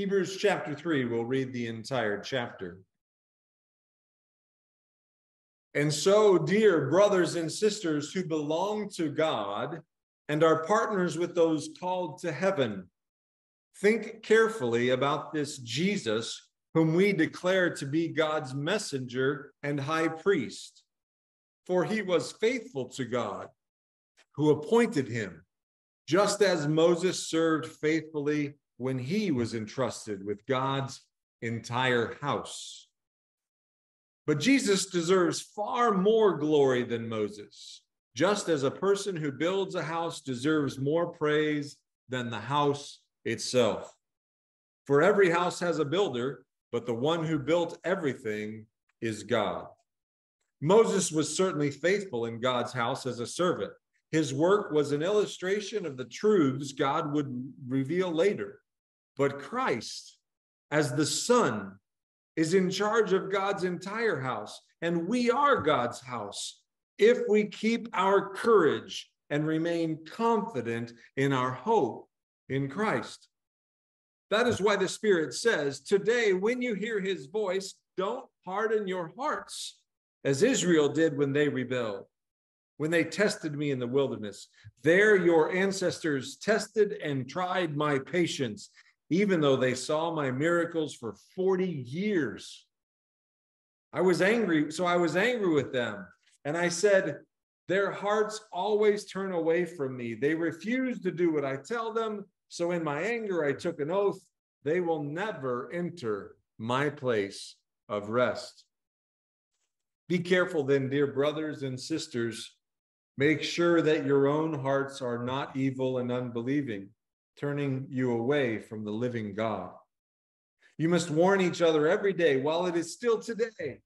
Hebrews chapter 3, we'll read the entire chapter. And so, dear brothers and sisters who belong to God and are partners with those called to heaven, think carefully about this Jesus whom we declare to be God's messenger and high priest. For he was faithful to God who appointed him, just as Moses served faithfully when he was entrusted with God's entire house. But Jesus deserves far more glory than Moses, just as a person who builds a house deserves more praise than the house itself. For every house has a builder, but the one who built everything is God. Moses was certainly faithful in God's house as a servant. His work was an illustration of the truths God would reveal later. But Christ, as the Son, is in charge of God's entire house, and we are God's house if we keep our courage and remain confident in our hope in Christ. That is why the Spirit says, Today, when you hear his voice, don't harden your hearts, as Israel did when they rebelled, when they tested me in the wilderness. There, your ancestors tested and tried my patience, even though they saw my miracles for 40 years. I was angry, so I was angry with them. And I said, Their hearts always turn away from me. They refuse to do what I tell them. So in my anger, I took an oath they will never enter my place of rest. Be careful then, dear brothers and sisters. Make sure that your own hearts are not evil and unbelieving, turning you away from the living God. You must warn each other every day while it is still today,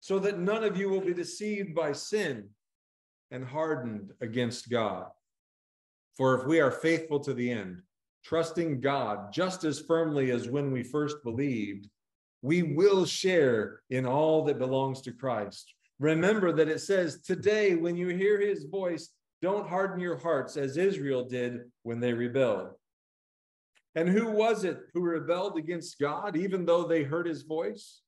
so that none of you will be deceived by sin and hardened against God. For if we are faithful to the end, trusting God just as firmly as when we first believed, we will share in all that belongs to Christ. Remember that it says, Today, when you hear his voice, don't harden your hearts as Israel did when they rebelled. And who was it who rebelled against God, even though they heard his voice?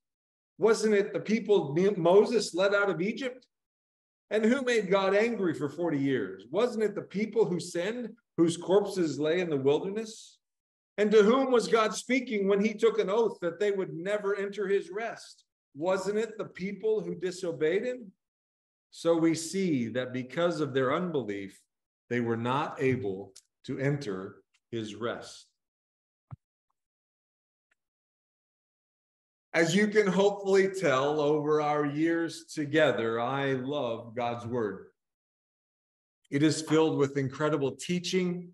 Wasn't it the people Moses led out of Egypt? And who made God angry for 40 years? Wasn't it the people who sinned, whose corpses lay in the wilderness? And to whom was God speaking when he took an oath that they would never enter his rest? Wasn't it the people who disobeyed him? So we see that because of their unbelief, they were not able to enter his rest. As you can hopefully tell over our years together, I love God's word. It is filled with incredible teaching,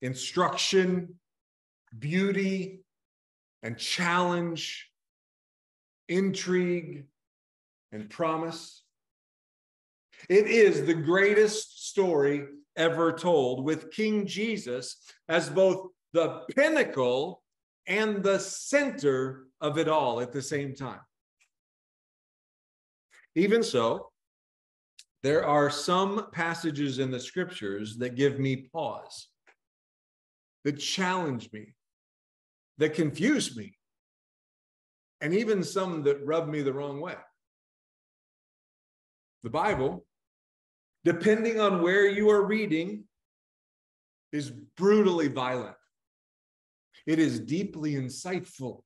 instruction, beauty, and challenge, intrigue, and promise. It is the greatest story ever told, with King Jesus as both the pinnacle and the center of it all at the same time. Even so, there are some passages in the scriptures that give me pause, that challenge me, that confuse me, and even some that rub me the wrong way. The Bible, depending on where you are reading, is brutally violent. It is deeply insightful.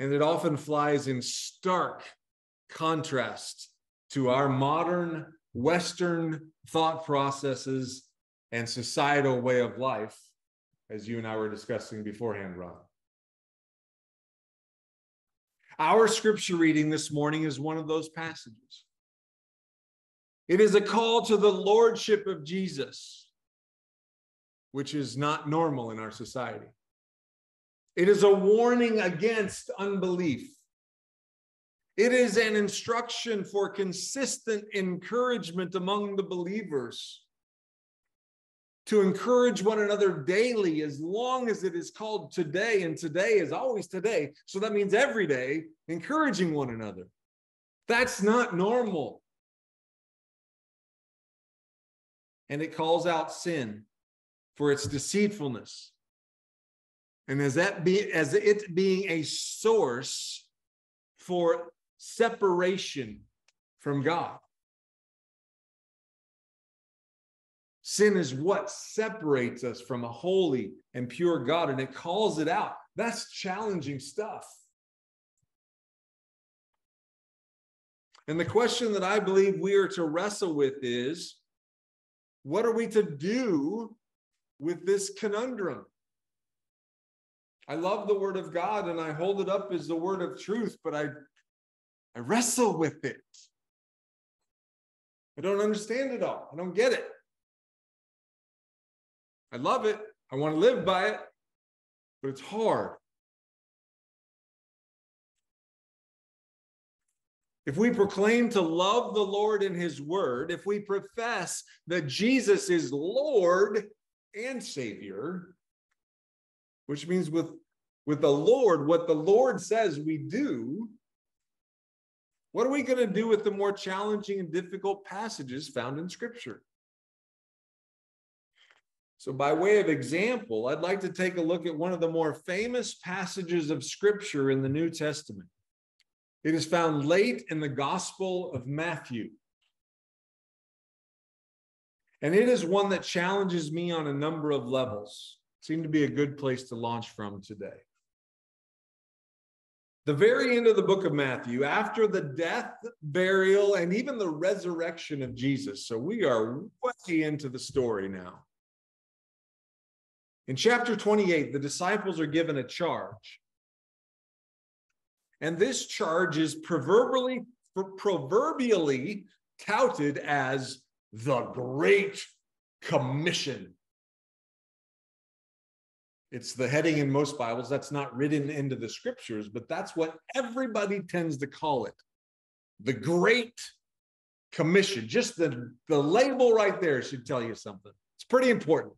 And it often flies in stark contrast to our modern Western thought processes and societal way of life, as you and I were discussing beforehand, Ron. Our scripture reading this morning is one of those passages. It is a call to the lordship of Jesus which is not normal in our society. It is a warning against unbelief. It is an instruction for consistent encouragement among the believers to encourage one another daily as long as it is called today, and today is always today. So that means every day encouraging one another. That's not normal. And it calls out sin for its deceitfulness and as that be as it being a source for separation from God. Sin is what separates us from a holy and pure God, and it calls it out. That's challenging stuff. And the question that I believe we are to wrestle with is what are we to do with this conundrum? I love the word of God and I hold it up as the word of truth, but I, I wrestle with it. I don't understand it all. I don't get it. I love it. I want to live by it, but it's hard. If we proclaim to love the Lord in his word, if we profess that Jesus is Lord and Savior, which means with, with the Lord, what the Lord says we do, what are we going to do with the more challenging and difficult passages found in Scripture? So, by way of example, I'd like to take a look at one of the more famous passages of Scripture in the New Testament. It is found late in the Gospel of Matthew. And it is one that challenges me on a number of levels. Seemed to be a good place to launch from today. The very end of the book of Matthew, after the death, burial, and even the resurrection of Jesus. So we are way into the story now. In chapter 28, the disciples are given a charge. And this charge is proverbially, proverbially touted as the Great Commission. It's the heading in most Bibles. That's not written into the scriptures, but that's what everybody tends to call it. The Great Commission. Just the, the label right there should tell you something. It's pretty important.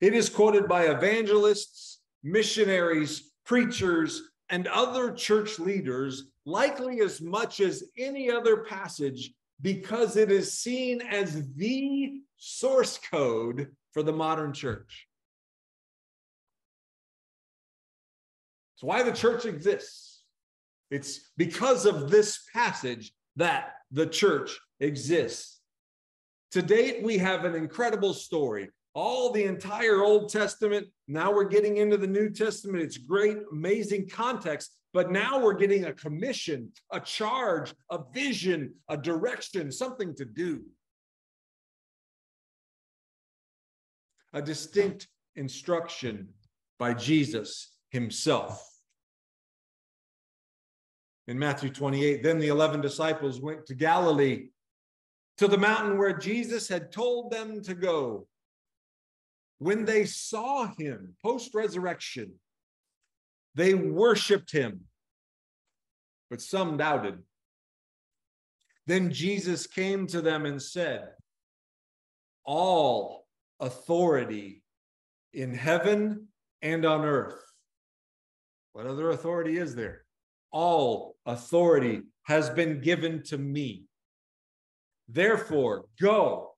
It is quoted by evangelists, missionaries, preachers, and other church leaders, likely as much as any other passage, because it is seen as the source code for the modern church. It's why the church exists. It's because of this passage that the church exists. To date, we have an incredible story all the entire Old Testament. Now we're getting into the New Testament. It's great, amazing context. But now we're getting a commission, a charge, a vision, a direction, something to do. A distinct instruction by Jesus himself. In Matthew 28, then the 11 disciples went to Galilee, to the mountain where Jesus had told them to go. When they saw him post resurrection, they worshiped him, but some doubted. Then Jesus came to them and said, All authority in heaven and on earth. What other authority is there? All authority has been given to me. Therefore, go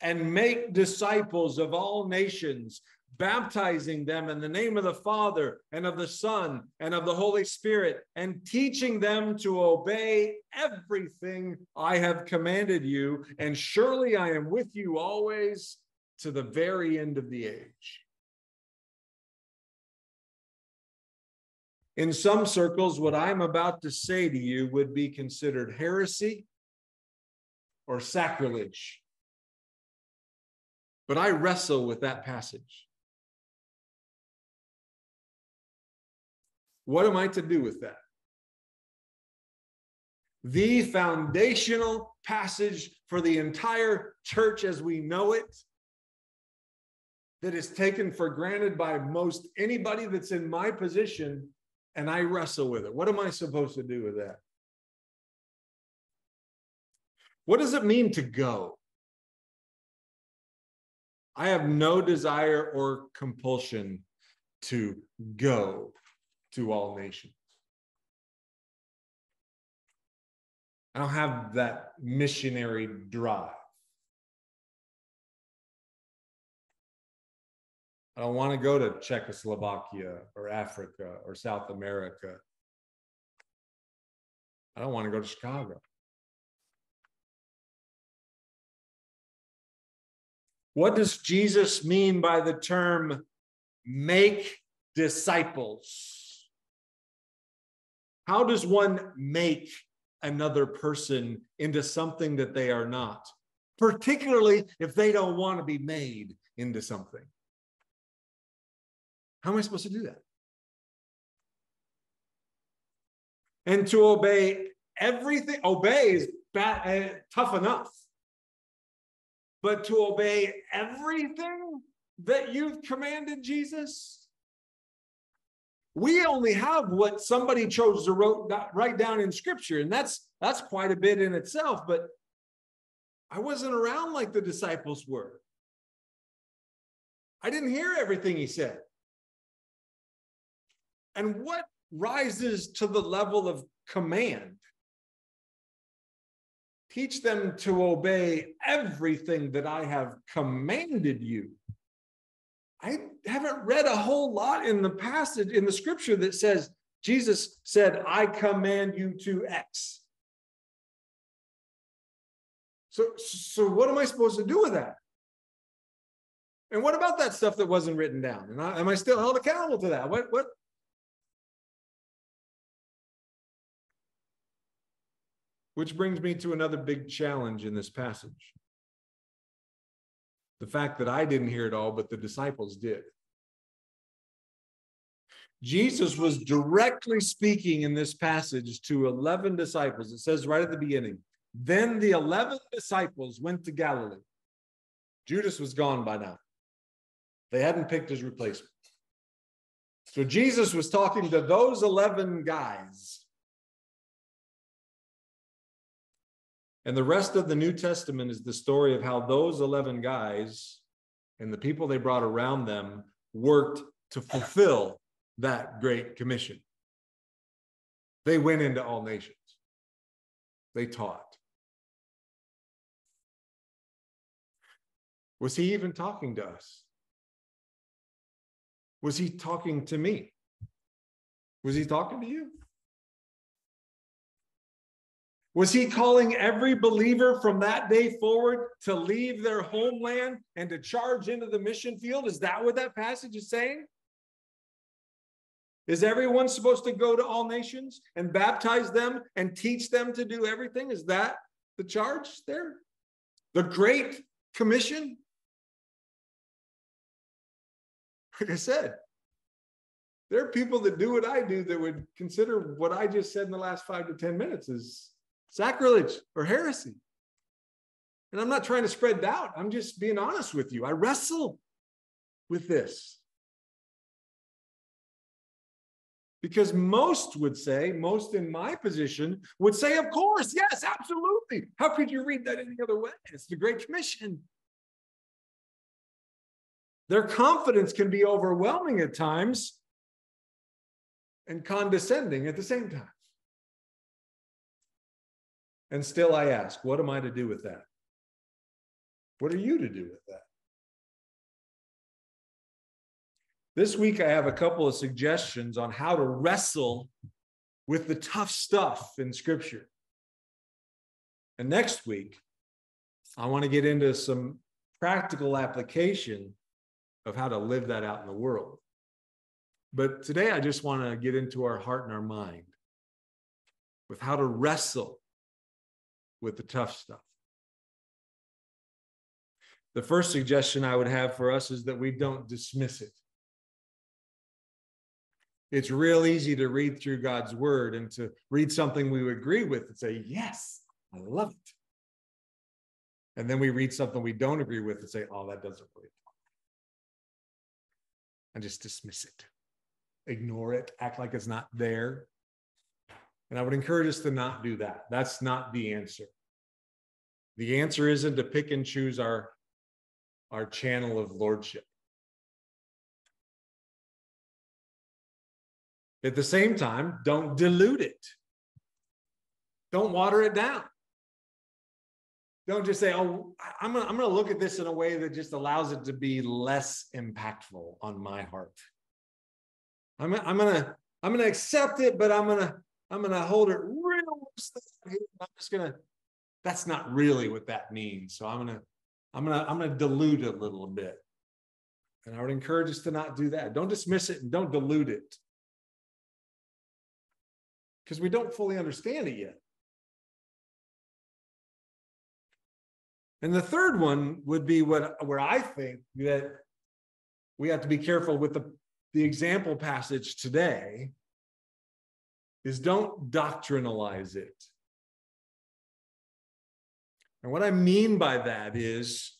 and make disciples of all nations, baptizing them in the name of the Father and of the Son and of the Holy Spirit, and teaching them to obey everything I have commanded you. And surely I am with you always to the very end of the age. In some circles, what I'm about to say to you would be considered heresy or sacrilege. But I wrestle with that passage. What am I to do with that? The foundational passage for the entire church as we know it, that is taken for granted by most anybody that's in my position, and I wrestle with it. What am I supposed to do with that? What does it mean to go? I have no desire or compulsion to go to all nations. I don't have that missionary drive. I don't want to go to Czechoslovakia or Africa or South America. I don't want to go to Chicago. What does Jesus mean by the term make disciples? How does one make another person into something that they are not, particularly if they don't want to be made into something? How am I supposed to do that? And to obey everything, obey is bad, uh, tough enough but to obey everything that you've commanded, Jesus? We only have what somebody chose to wrote, write down in scripture, and that's that's quite a bit in itself, but I wasn't around like the disciples were. I didn't hear everything he said. And what rises to the level of command? Teach them to obey everything that I have commanded you. I haven't read a whole lot in the passage in the scripture that says, Jesus said, I command you to X. So, so what am I supposed to do with that? And what about that stuff that wasn't written down? And I, am I still held accountable to that? What, what, Which brings me to another big challenge in this passage. The fact that I didn't hear it all, but the disciples did. Jesus was directly speaking in this passage to 11 disciples. It says right at the beginning, then the 11 disciples went to Galilee. Judas was gone by now. They hadn't picked his replacement. So Jesus was talking to those 11 guys And the rest of the New Testament is the story of how those 11 guys and the people they brought around them worked to fulfill that great commission. They went into all nations, they taught. Was he even talking to us? Was he talking to me? Was he talking to you? Was he calling every believer from that day forward to leave their homeland and to charge into the mission field? Is that what that passage is saying? Is everyone supposed to go to all nations and baptize them and teach them to do everything? Is that the charge there? The Great Commission? Like I said, there are people that do what I do that would consider what I just said in the last five to 10 minutes is sacrilege or heresy. And I'm not trying to spread doubt. I'm just being honest with you. I wrestle with this. Because most would say, most in my position would say, of course, yes, absolutely. How could you read that any other way? It's the Great Commission. Their confidence can be overwhelming at times and condescending at the same time. And still I ask, what am I to do with that? What are you to do with that? This week, I have a couple of suggestions on how to wrestle with the tough stuff in Scripture. And next week, I want to get into some practical application of how to live that out in the world. But today, I just want to get into our heart and our mind with how to wrestle with the tough stuff. The first suggestion I would have for us is that we don't dismiss it. It's real easy to read through God's word and to read something we agree with and say, Yes, I love it. And then we read something we don't agree with and say, Oh, that doesn't really talk. And just dismiss it, ignore it, act like it's not there. And I would encourage us to not do that. That's not the answer. The answer isn't to pick and choose our, our channel of lordship. At the same time, don't dilute it. Don't water it down. don't just say, oh, I'm gonna, I'm gonna look at this in a way that just allows it to be less impactful on my heart. I'm, I'm gonna, I'm gonna accept it, but I'm gonna, I'm gonna hold it real. I'm just gonna, that's not really what that means. So I'm gonna, I'm gonna, I'm gonna dilute it a little bit. And I would encourage us to not do that. Don't dismiss it and don't dilute it. Because we don't fully understand it yet. And the third one would be what where I think that we have to be careful with the, the example passage today is don't doctrinalize it. And what I mean by that is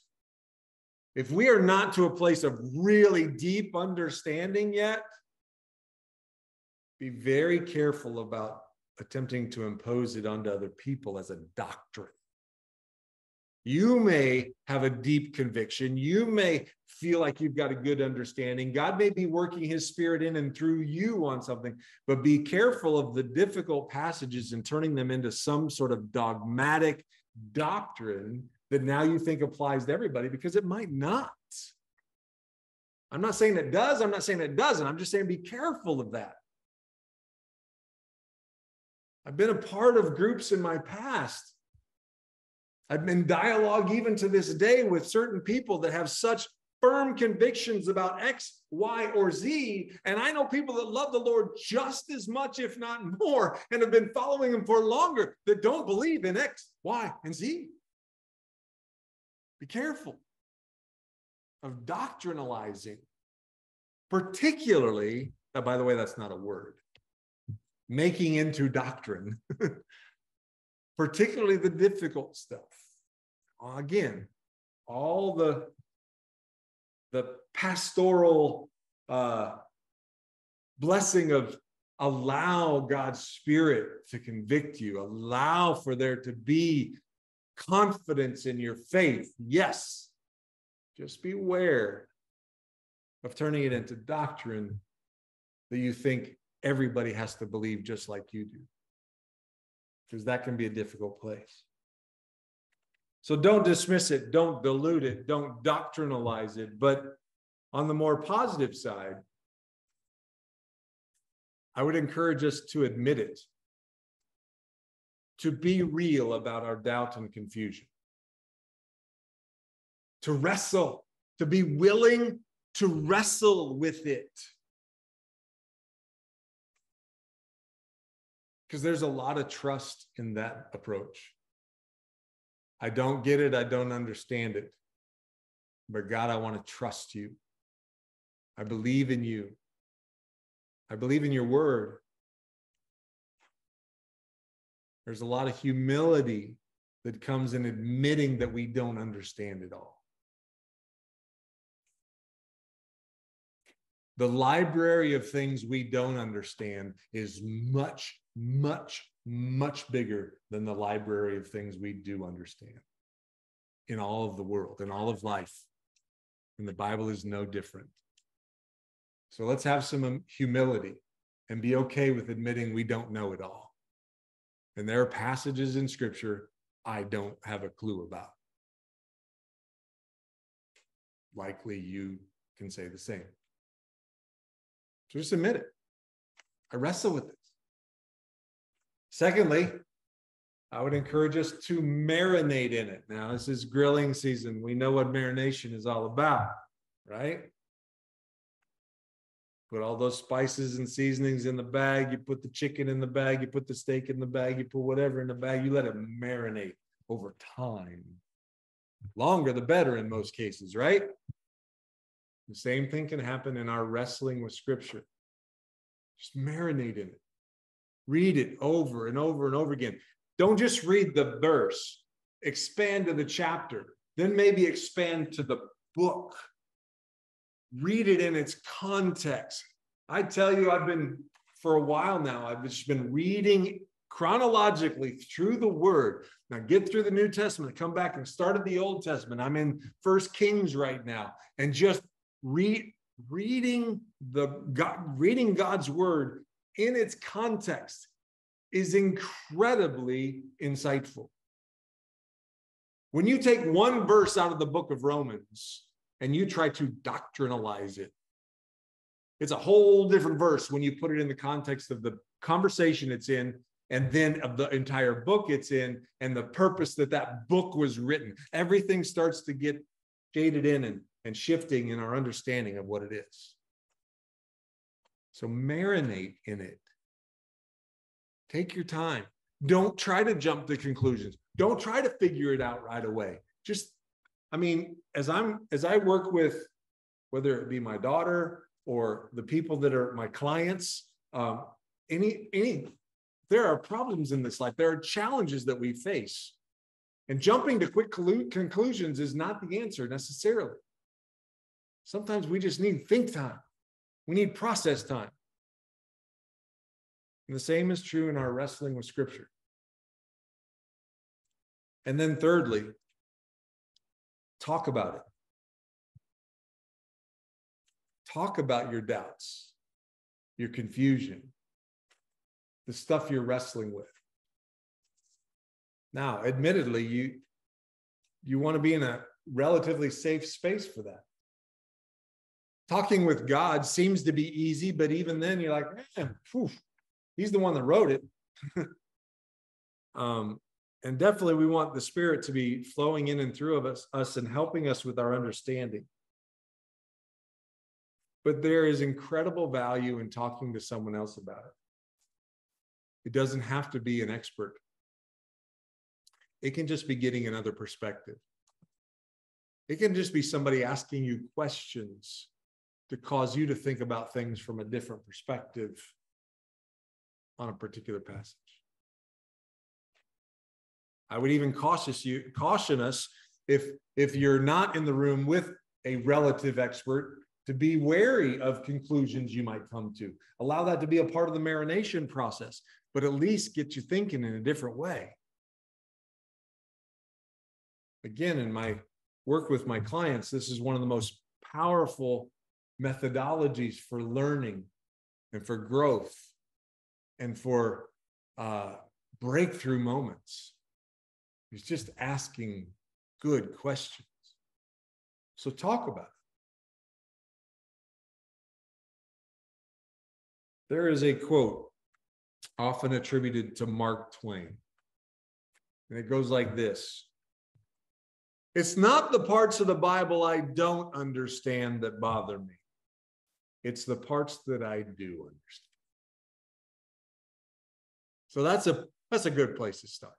if we are not to a place of really deep understanding yet, be very careful about attempting to impose it onto other people as a doctrine. You may have a deep conviction. You may feel like you've got a good understanding. God may be working his spirit in and through you on something, but be careful of the difficult passages and turning them into some sort of dogmatic doctrine that now you think applies to everybody because it might not. I'm not saying it does. I'm not saying it doesn't. I'm just saying be careful of that. I've been a part of groups in my past I've been dialogue even to this day with certain people that have such firm convictions about X, Y, or Z. And I know people that love the Lord just as much, if not more, and have been following Him for longer that don't believe in X, Y, and Z. Be careful of doctrinalizing, particularly, by the way, that's not a word, making into doctrine. particularly the difficult stuff. Again, all the the pastoral uh, blessing of allow God's Spirit to convict you, allow for there to be confidence in your faith. Yes, just beware of turning it into doctrine that you think everybody has to believe just like you do because that can be a difficult place. So don't dismiss it, don't dilute it, don't doctrinalize it. But on the more positive side, I would encourage us to admit it, to be real about our doubt and confusion, to wrestle, to be willing to wrestle with it. because there's a lot of trust in that approach. I don't get it, I don't understand it. But God, I want to trust you. I believe in you. I believe in your word. There's a lot of humility that comes in admitting that we don't understand it all. The library of things we don't understand is much much, much bigger than the library of things we do understand in all of the world, in all of life. And the Bible is no different. So let's have some um, humility and be okay with admitting we don't know it all. And there are passages in scripture I don't have a clue about. Likely you can say the same. So just admit it. I wrestle with it. Secondly, I would encourage us to marinate in it. Now, this is grilling season. We know what marination is all about, right? Put all those spices and seasonings in the bag. You put the chicken in the bag. You put the steak in the bag. You put whatever in the bag. You let it marinate over time. Longer, the better in most cases, right? The same thing can happen in our wrestling with Scripture. Just marinate in it. Read it over and over and over again. Don't just read the verse, expand to the chapter, then maybe expand to the book. Read it in its context. I tell you, I've been for a while now, I've just been reading chronologically through the word. Now get through the New Testament, come back and start at the Old Testament. I'm in First Kings right now, and just read reading the God, reading God's word in its context is incredibly insightful. When you take one verse out of the book of Romans and you try to doctrinalize it, it's a whole different verse when you put it in the context of the conversation it's in and then of the entire book it's in and the purpose that that book was written. Everything starts to get jaded in and, and shifting in our understanding of what it is. So marinate in it. Take your time. Don't try to jump to conclusions. Don't try to figure it out right away. Just, I mean, as I'm as I work with whether it be my daughter or the people that are my clients, um, any any there are problems in this life. There are challenges that we face. And jumping to quick conclusions is not the answer necessarily. Sometimes we just need think time. We need process time. And the same is true in our wrestling with scripture. And then, thirdly, talk about it. Talk about your doubts, your confusion, the stuff you're wrestling with. Now, admittedly, you you want to be in a relatively safe space for that. Talking with God seems to be easy, but even then, you're like, man, whew, he's the one that wrote it. um, and definitely, we want the Spirit to be flowing in and through of us, us and helping us with our understanding. But there is incredible value in talking to someone else about it. It doesn't have to be an expert, it can just be getting another perspective. It can just be somebody asking you questions to cause you to think about things from a different perspective on a particular passage. I would even caution you, caution us if if you're not in the room with a relative expert to be wary of conclusions you might come to. Allow that to be a part of the marination process, but at least get you thinking in a different way. Again, in my work with my clients, this is one of the most powerful methodologies for learning and for growth and for uh, breakthrough moments. He's just asking good questions. So talk about it. There is a quote often attributed to Mark Twain, and it goes like this It's not the parts of the Bible I don't understand that bother me, it's the parts that I do understand. So that's a that's a good place to start.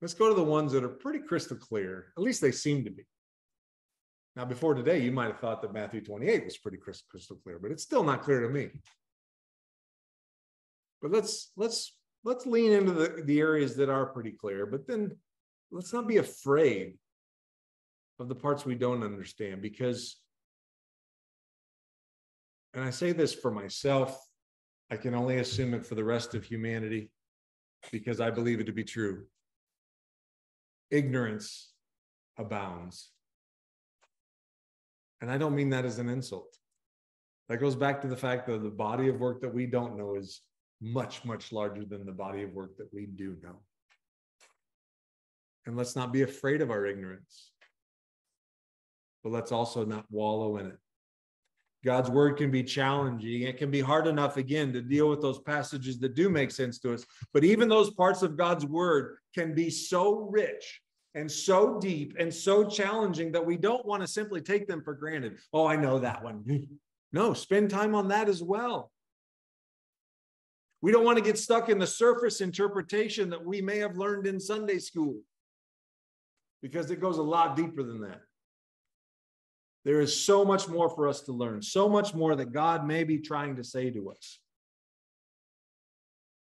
Let's go to the ones that are pretty crystal clear. At least they seem to be. Now, before today, you might have thought that Matthew 28 was pretty crystal clear, but it's still not clear to me. But let's let's let's lean into the, the areas that are pretty clear, but then let's not be afraid of the parts we don't understand because and I say this for myself, I can only assume it for the rest of humanity because I believe it to be true ignorance abounds. And I don't mean that as an insult. That goes back to the fact that the body of work that we don't know is much, much larger than the body of work that we do know. And let's not be afraid of our ignorance, but let's also not wallow in it. God's word can be challenging. It can be hard enough, again, to deal with those passages that do make sense to us. But even those parts of God's word can be so rich and so deep and so challenging that we don't want to simply take them for granted. Oh, I know that one. No, spend time on that as well. We don't want to get stuck in the surface interpretation that we may have learned in Sunday school because it goes a lot deeper than that. There is so much more for us to learn, so much more that God may be trying to say to us.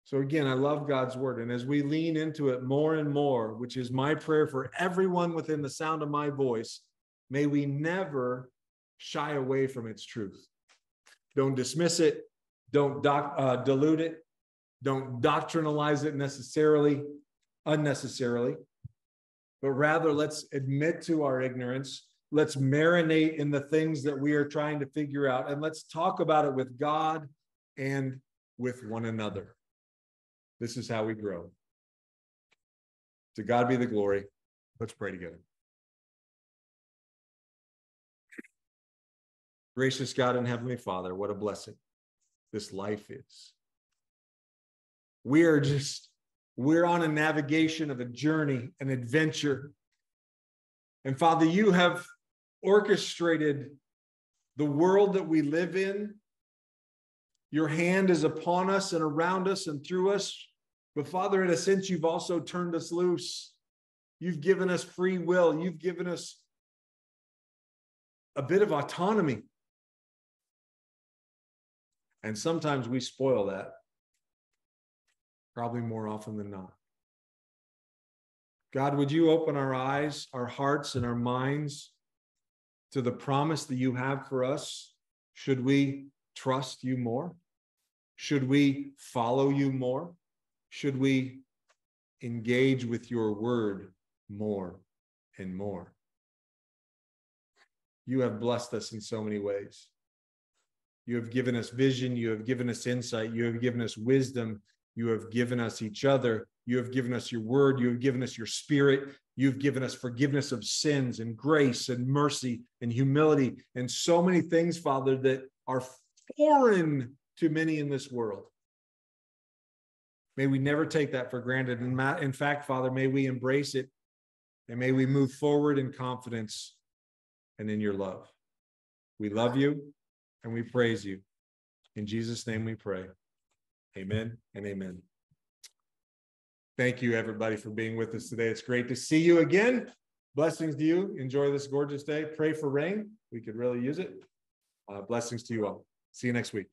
So, again, I love God's word. And as we lean into it more and more, which is my prayer for everyone within the sound of my voice, may we never shy away from its truth. Don't dismiss it, don't doc, uh, dilute it, don't doctrinalize it necessarily, unnecessarily, but rather let's admit to our ignorance Let's marinate in the things that we are trying to figure out, and let's talk about it with God and with one another. This is how we grow. To God be the glory. Let's pray together. Gracious God and Heavenly Father, what a blessing this life is. We are just, we're on a navigation of a journey, an adventure. And Father, you have orchestrated the world that we live in. Your hand is upon us and around us and through us. But Father, in a sense, you've also turned us loose. You've given us free will. You've given us a bit of autonomy. And sometimes we spoil that, probably more often than not. God, would you open our eyes, our hearts, and our minds to the promise that you have for us? Should we trust you more? Should we follow you more? Should we engage with your word more and more? You have blessed us in so many ways. You have given us vision. You have given us insight. You have given us wisdom. You have given us each other. You have given us your word. You have given us your spirit. You've given us forgiveness of sins and grace and mercy and humility and so many things, Father, that are foreign to many in this world. May we never take that for granted. And in fact, Father, may we embrace it and may we move forward in confidence and in your love. We love you and we praise you. In Jesus' name we pray. Amen and amen. Thank you, everybody, for being with us today. It's great to see you again. Blessings to you. Enjoy this gorgeous day. Pray for rain. We could really use it. Uh, blessings to you all. See you next week.